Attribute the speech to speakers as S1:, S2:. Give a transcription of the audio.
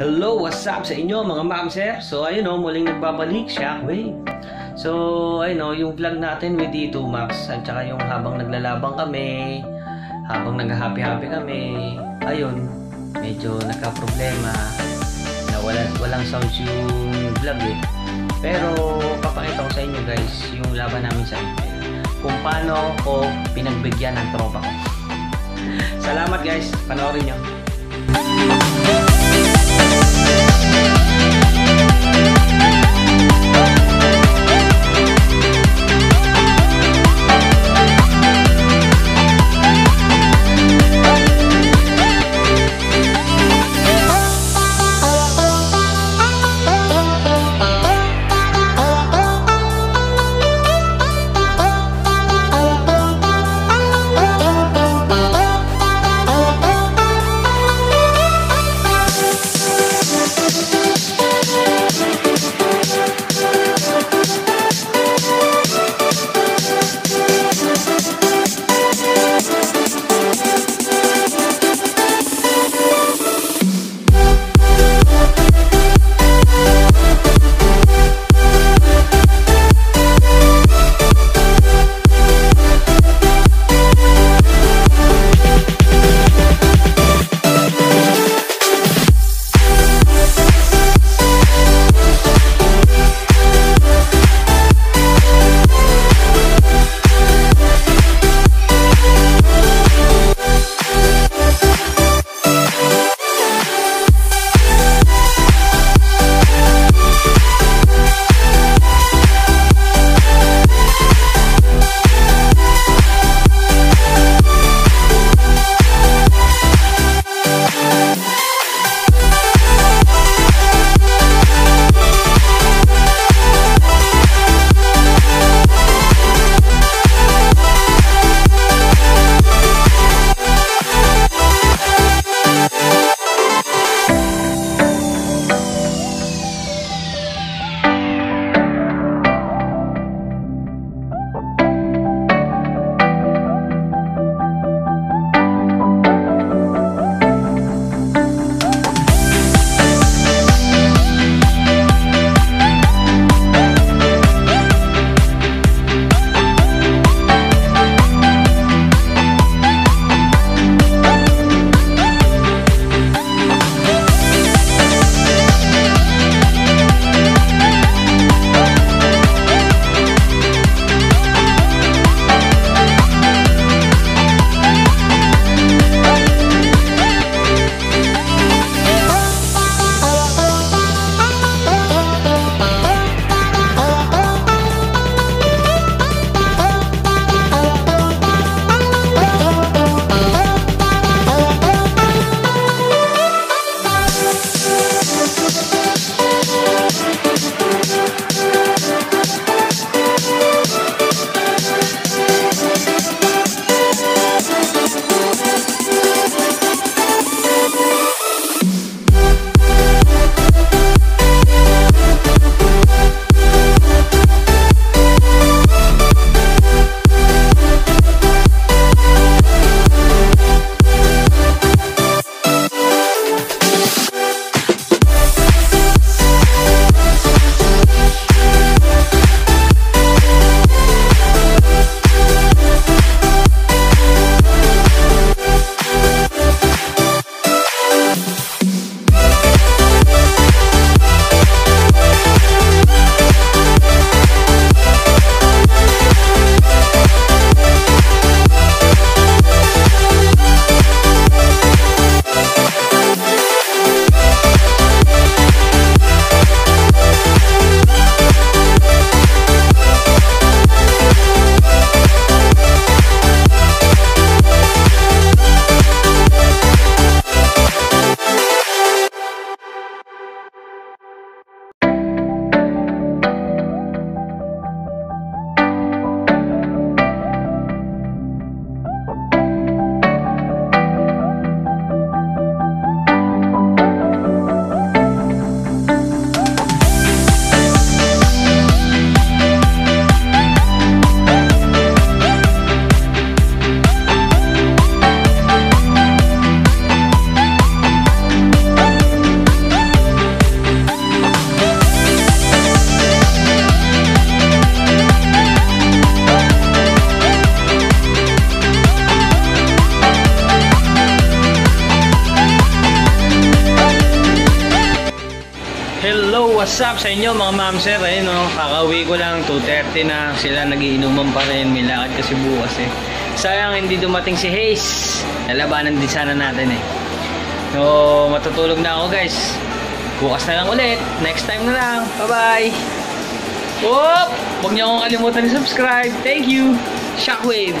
S1: Hello, what's up sa inyo mga mamser? So ayun o, muling nagbabalik, Shockwave. So ayun o, yung vlog natin with D2 Max at saka yung habang naglalabang kami, habang nag-happy-happy kami, ayun, medyo nagka-problema na wala, walang sounds yung vlog eh. Pero papakita ko sa inyo guys yung laban namin sa Intel. Kung paano ko pinagbigyan ng tropa ko. Salamat guys, panoorin nyo. What's up sa inyo mga ma'am sir? Ayun no, kakauwi ko lang, 2.30 na. Sila nagiinuman pa rin, may lakad kasi bukas eh. Sayang hindi dumating si Hayes. Nalabanan din sana natin eh. So, matutulog na ako guys. Bukas na lang ulit. Next time na lang. Bye-bye! Whoop! Huwag niyo akong kalimutan i-subscribe. Thank you! Shockwave!